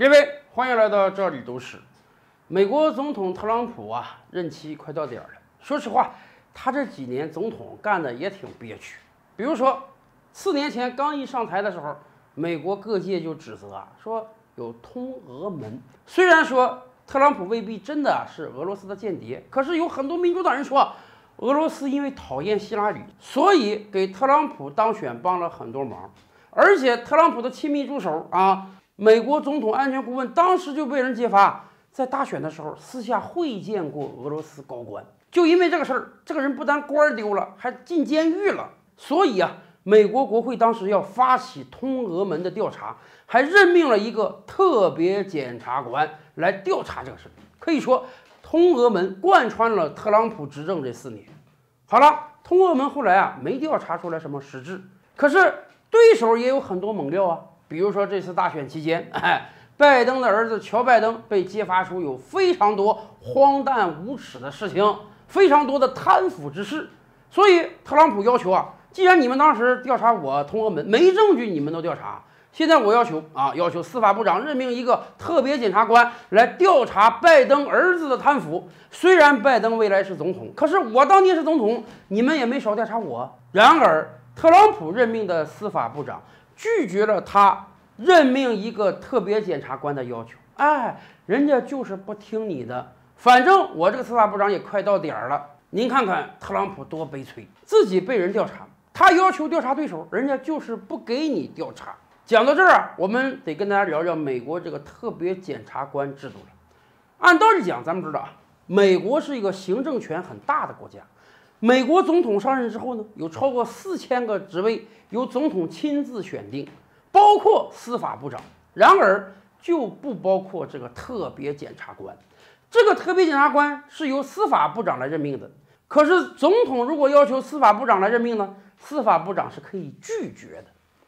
各位，欢迎来到这里都是。美国总统特朗普啊，任期快到点儿了。说实话，他这几年总统干的也挺憋屈。比如说，四年前刚一上台的时候，美国各界就指责啊，说有通俄门。虽然说特朗普未必真的是俄罗斯的间谍，可是有很多民主党人说，俄罗斯因为讨厌希拉里，所以给特朗普当选帮了很多忙。而且特朗普的亲密助手啊。美国总统安全顾问当时就被人揭发，在大选的时候私下会见过俄罗斯高官，就因为这个事儿，这个人不但官儿丢了，还进监狱了。所以啊，美国国会当时要发起通俄门的调查，还任命了一个特别检察官来调查这个事儿。可以说，通俄门贯穿了特朗普执政这四年。好了，通俄门后来啊没调查出来什么实质，可是对手也有很多猛料啊。比如说这次大选期间，拜登的儿子乔拜登被揭发出有非常多荒诞无耻的事情，非常多的贪腐之事，所以特朗普要求啊，既然你们当时调查我通俄门没证据，你们都调查，现在我要求啊，要求司法部长任命一个特别检察官来调查拜登儿子的贪腐。虽然拜登未来是总统，可是我当年是总统，你们也没少调查我。然而，特朗普任命的司法部长。拒绝了他任命一个特别检察官的要求，哎，人家就是不听你的。反正我这个司法部长也快到点儿了。您看看特朗普多悲催，自己被人调查，他要求调查对手，人家就是不给你调查。讲到这儿啊，我们得跟大家聊聊美国这个特别检察官制度了。按道理讲，咱们知道啊，美国是一个行政权很大的国家。美国总统上任之后呢，有超过四千个职位由总统亲自选定，包括司法部长。然而就不包括这个特别检察官。这个特别检察官是由司法部长来任命的。可是总统如果要求司法部长来任命呢，司法部长是可以拒绝的。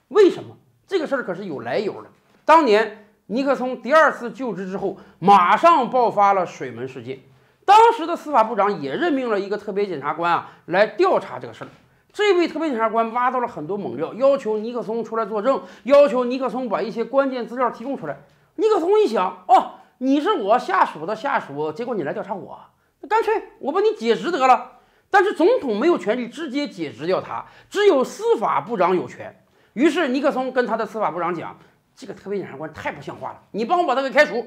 为什么？这个事儿可是有来由的。当年尼克松第二次就职之后，马上爆发了水门事件。当时的司法部长也任命了一个特别检察官啊，来调查这个事儿。这位特别检察官挖到了很多猛料，要求尼克松出来作证，要求尼克松把一些关键资料提供出来。尼克松一想，哦，你是我下属的下属，结果你来调查我，那干脆我把你解职得了。但是总统没有权利直接解职掉他，只有司法部长有权。于是尼克松跟他的司法部长讲：“这个特别检察官太不像话了，你帮我把他给开除。”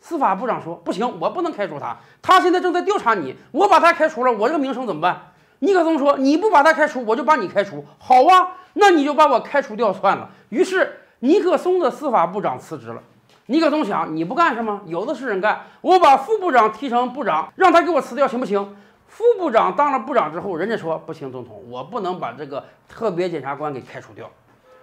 司法部长说：“不行，我不能开除他。他现在正在调查你，我把他开除了，我这个名声怎么办？”尼克松说：“你不把他开除，我就把你开除。”好啊，那你就把我开除掉算了。于是尼克松的司法部长辞职了。尼克松想：“你不干什么？有的是人干。我把副部长提成部长，让他给我辞掉，行不行？”副部长当了部长之后，人家说：“不行，总统，我不能把这个特别检察官给开除掉。”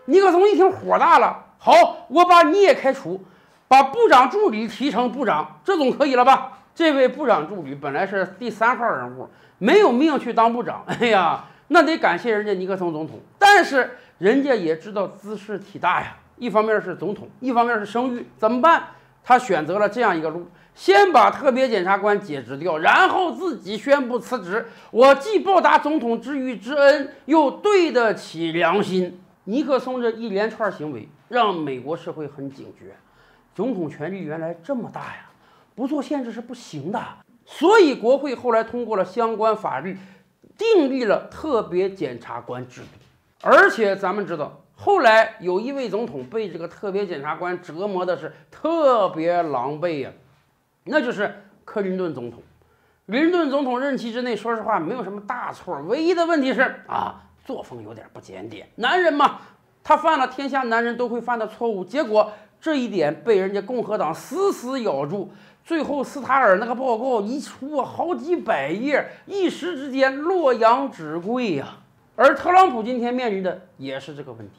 尼克松一听火大了：“好，我把你也开除。”把部长助理提成部长，这总可以了吧？这位部长助理本来是第三号人物，没有命去当部长。哎呀，那得感谢人家尼克松总统。但是人家也知道姿势体大呀，一方面是总统，一方面是声誉，怎么办？他选择了这样一个路：先把特别检察官解职掉，然后自己宣布辞职。我既报答总统知遇之恩，又对得起良心。尼克松这一连串行为让美国社会很警觉。总统权力原来这么大呀，不做限制是不行的。所以国会后来通过了相关法律，订立了特别检察官制度。而且咱们知道，后来有一位总统被这个特别检察官折磨的是特别狼狈呀，那就是克林顿总统。林顿总统任期之内，说实话没有什么大错，唯一的问题是啊，作风有点不检点。男人嘛，他犯了天下男人都会犯的错误，结果。这一点被人家共和党死死咬住，最后斯塔尔那个报告一出，好几百页，一时之间洛阳纸贵呀。而特朗普今天面临的也是这个问题，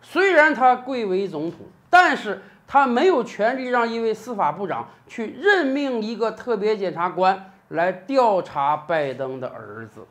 虽然他贵为总统，但是他没有权利让一位司法部长去任命一个特别检察官来调查拜登的儿子。